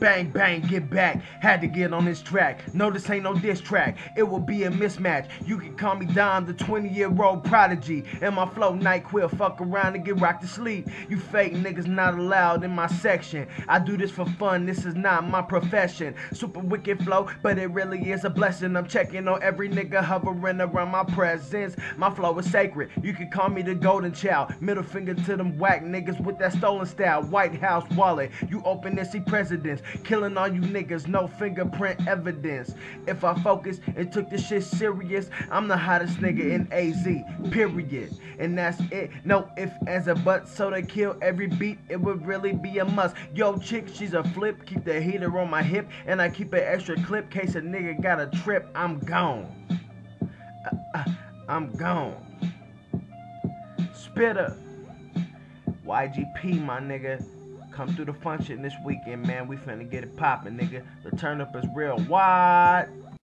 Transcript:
Bang, bang, get back. Had to get on this track. No, this ain't no diss track. It will be a mismatch. You can call me Don, the 20 year old prodigy. And my flow, NyQuil, fuck around and get rocked to sleep. You fake niggas not allowed in my section. I do this for fun, this is not my profession. Super wicked flow, but it really is a blessing. I'm checking on every nigga hovering around my presence. My flow is sacred. You can call me the golden child. Middle finger to them whack niggas with that stolen style. White House wallet. You open and see presidents. Killing all you niggas, no fingerprint evidence. If I focus and took this shit serious, I'm the hottest nigga in AZ, period. And that's it. No if as a but, so to kill every beat, it would really be a must. Yo, chick, she's a flip. Keep the heater on my hip, and I keep an extra clip. Case a nigga got a trip, I'm gone. Uh, uh, I'm gone. Spitter. YGP, my nigga. Come through the function this weekend, man. We finna get it poppin', nigga. The turn up is real. What?